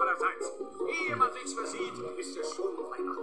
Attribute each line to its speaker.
Speaker 1: Kopf hoch. Ehe man sich's versieht, ist es schon Weihnachten.